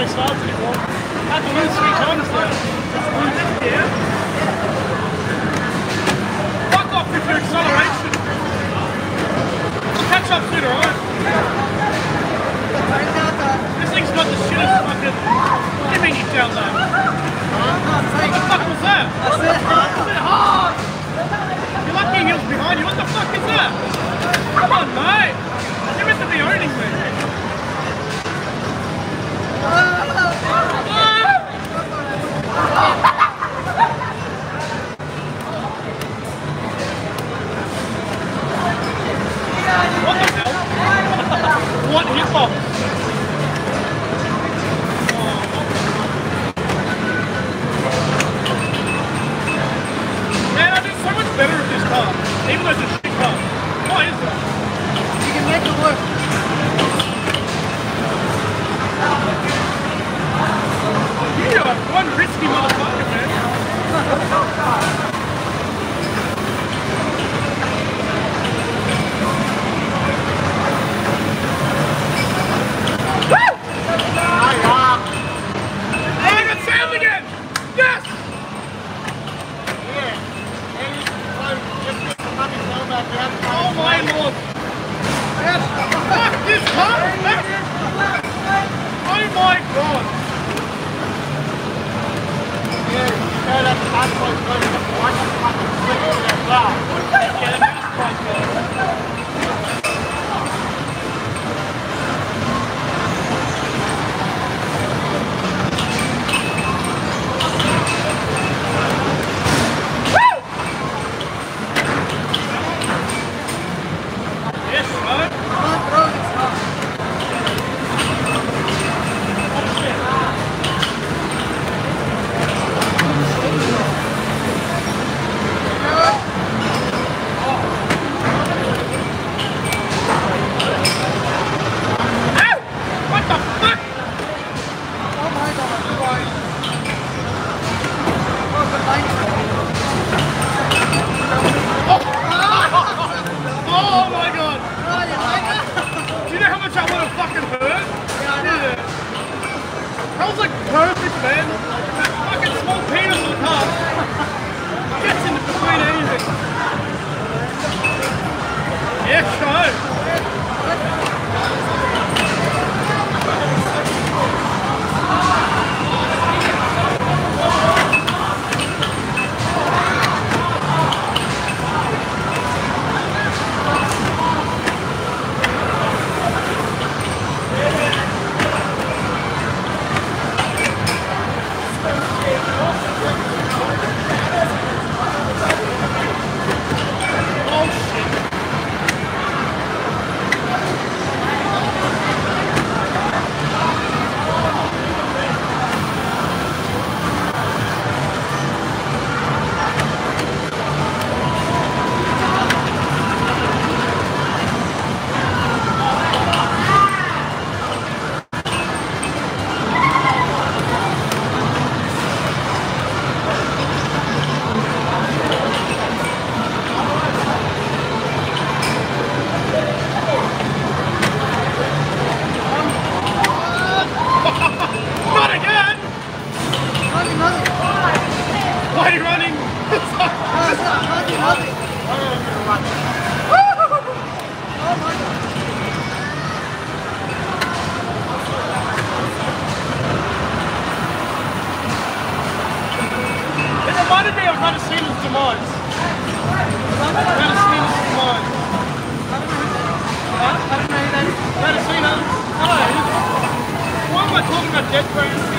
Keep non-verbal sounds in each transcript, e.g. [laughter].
Tempo Stars had to lose three times though. Fuck off with your acceleration. Catch up sooner, alright? This thing's got the shittest fucking. What do you mean you down there? What the fuck was that? I said hard! You're lucky he was behind you. What the fuck is that? Come on, mate. You're meant to be owning me. Better with this. Even though a shit car. Why is that? You can make it work. One risky motherfucker, talking about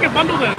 got a 500 ticket bundle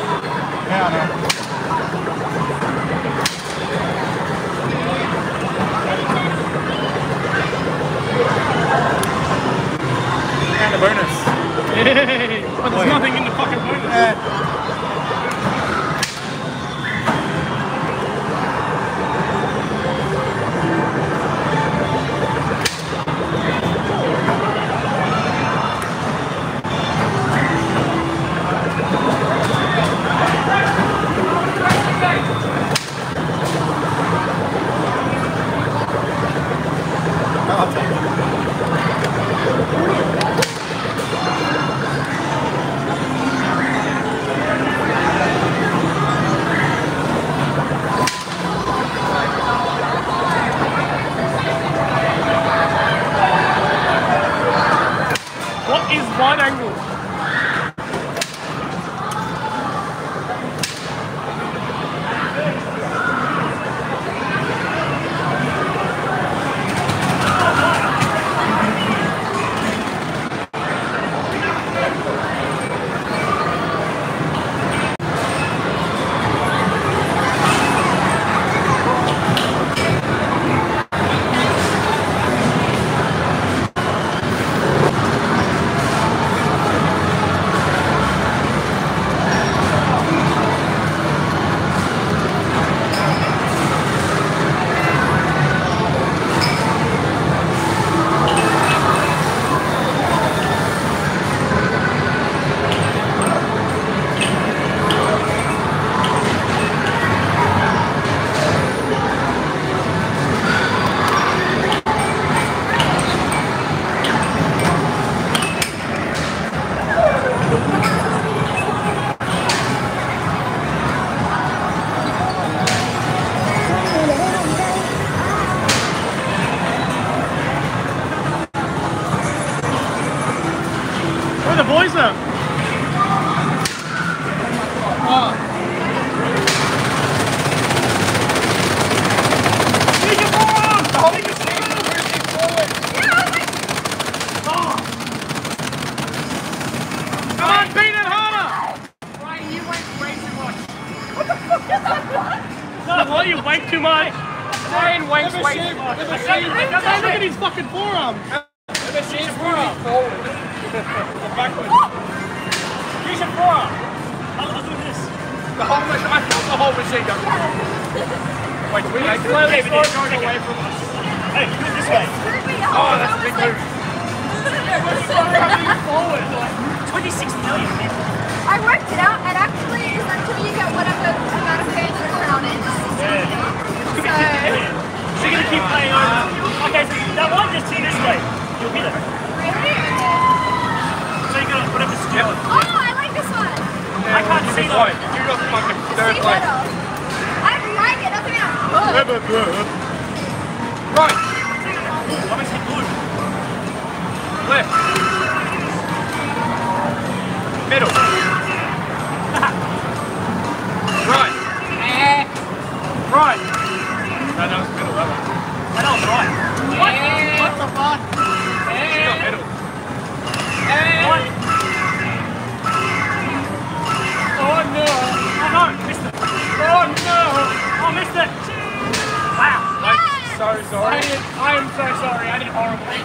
sorry. I, did, I am so sorry. I did horribly.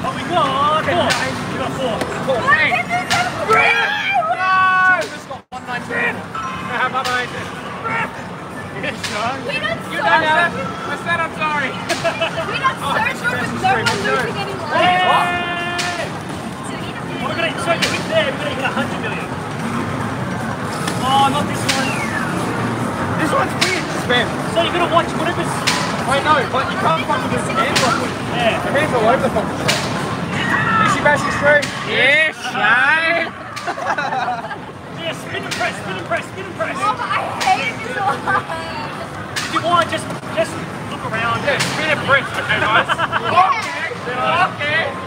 oh, we got four. Nine, we got four. Four. Eight. No! Bye-bye. Yes, John. We got you so done, Alan. I said I'm sorry. we got so oh, good with no one losing any lives. Hey! Oh, we're going to, so you hit there, we're going to hit 100 million. Oh, not this one. This one's weird. Spam. So you're going to watch whatever's... Wait, no, but you can't fucking just end like, Yeah. The man's all over the fucking track. Is she bashing through? Yes, yeah, [laughs] yeah, spin and press, spin and press, spin and press. Oh, I hate this one. If you want, just, just look around. Yeah, spin and press, okay, guys? [laughs] Okay. Okay.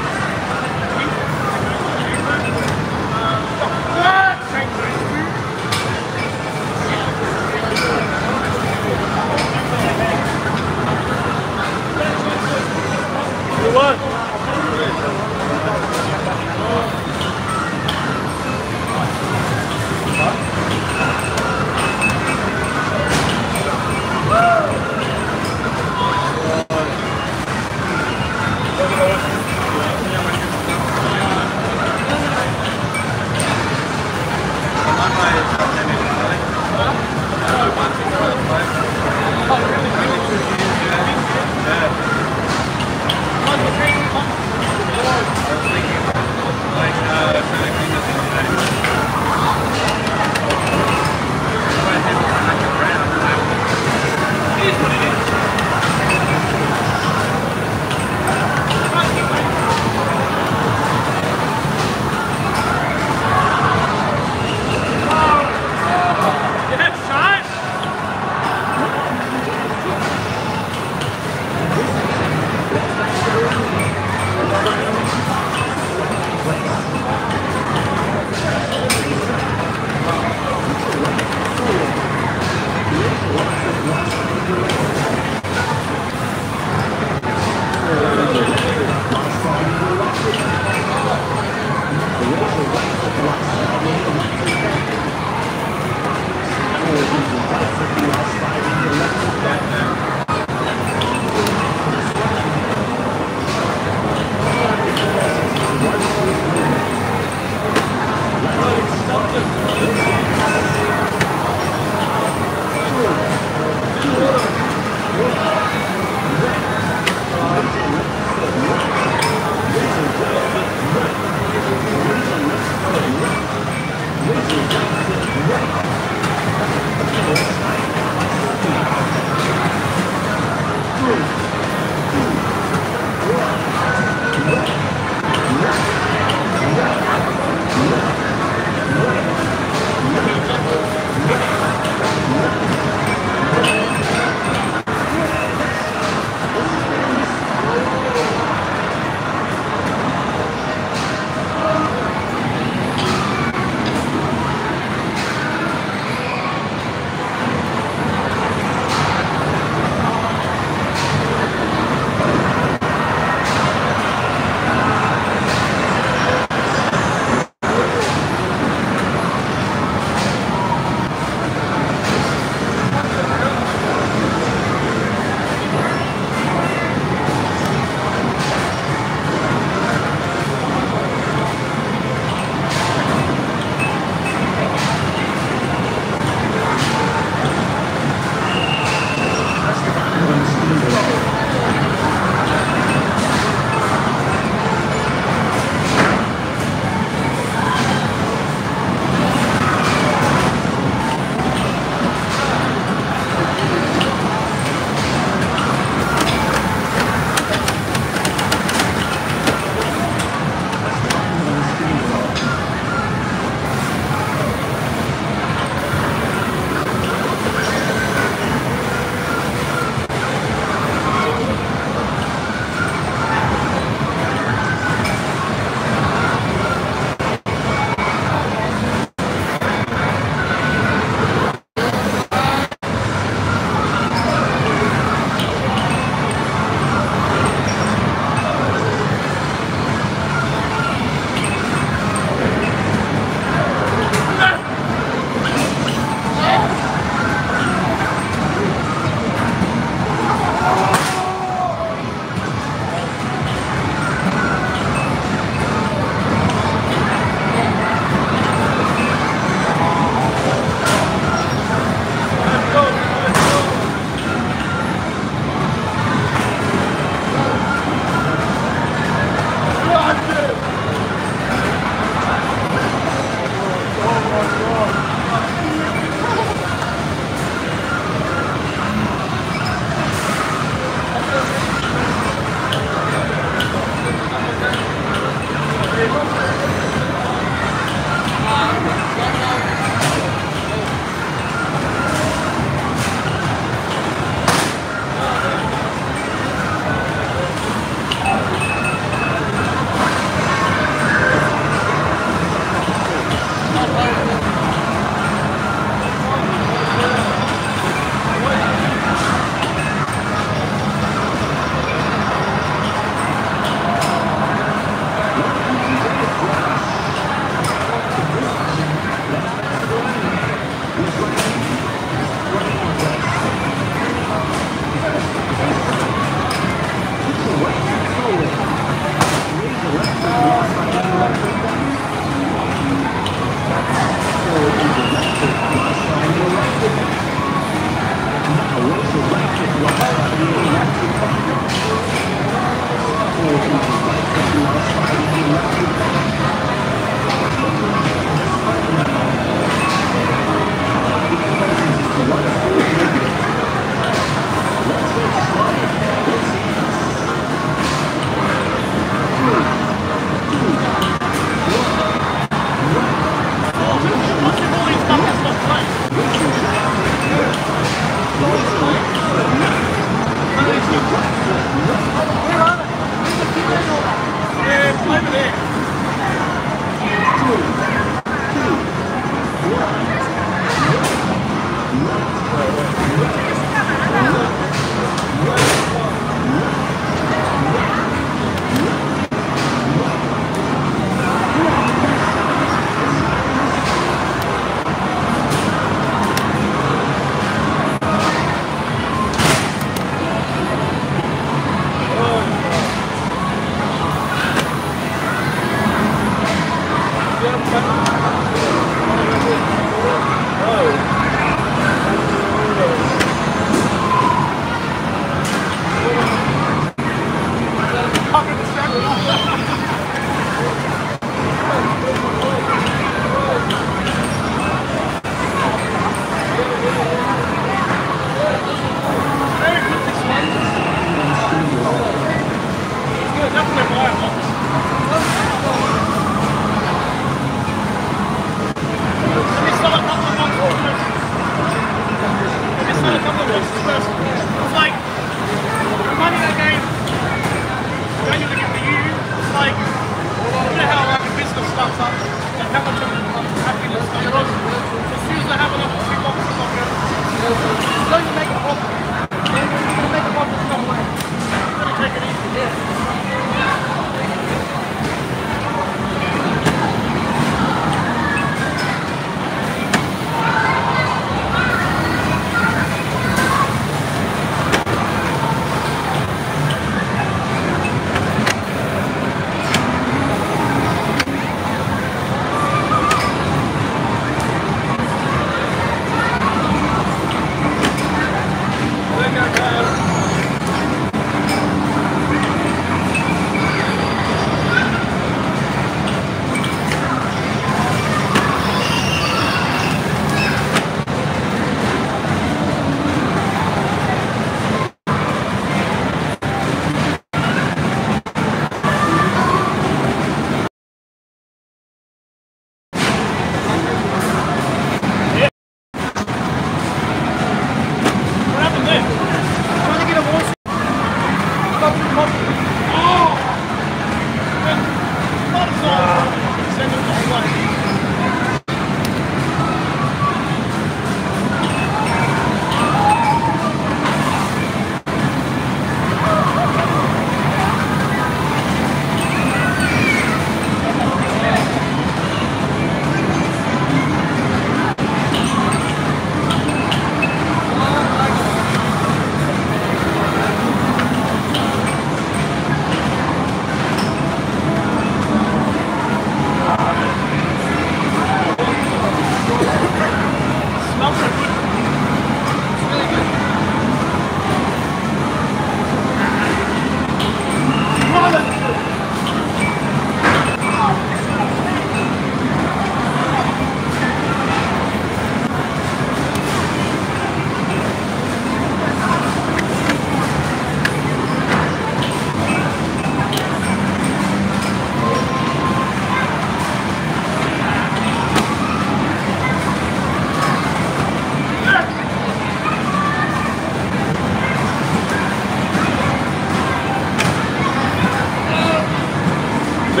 Ai,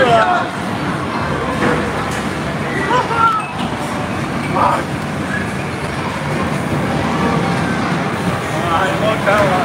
look that one.